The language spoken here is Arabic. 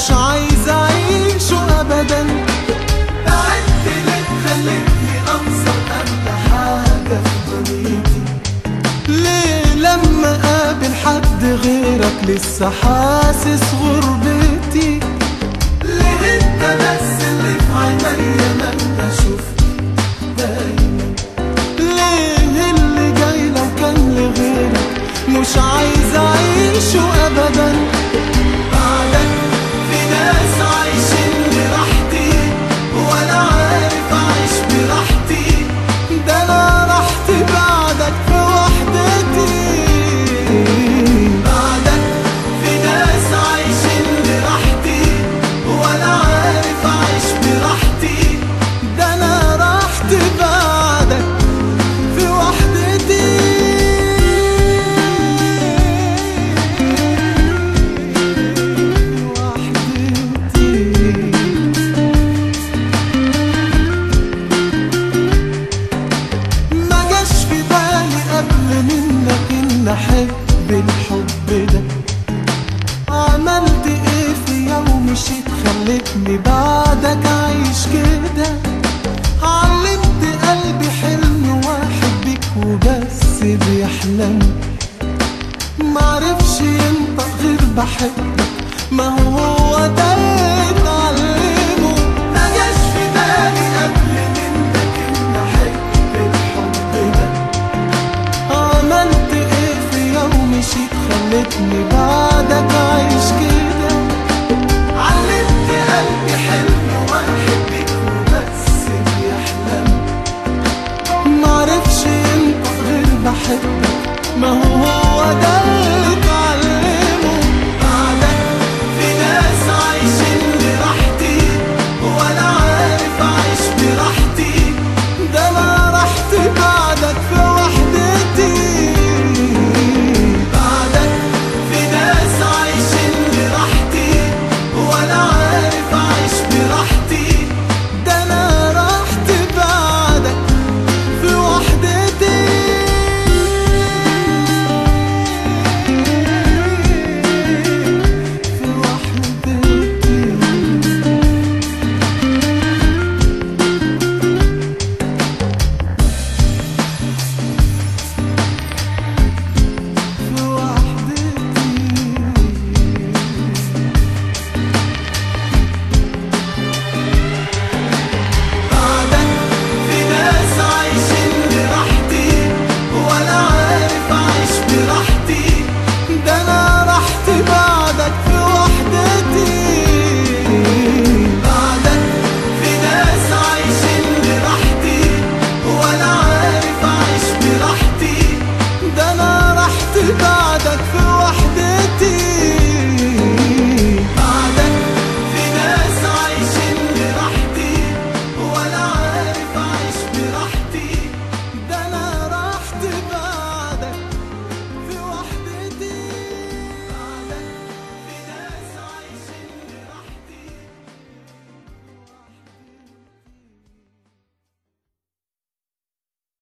مش عايز اعيشه ابدا. تعبت لك خليتني انسى اغلى حاجة في دنيتي ليه لما أقابل حد غيرك لسه حاسس غربتي؟ ليه أنت بس اللي في عينيا بحب الحب ده. عملت إيه في يوم مشيت خلتني بعدك عايش كده. علمت قلبي حلم واحد بيك وبس بيحلم. معرفش ينطق غير بحبك. ما هو خلتني بعدك عايش كده. علمت قلبي حلم واحبك وبس بيحلم. معرفش إمتى غير بحبك. ما هو هو ده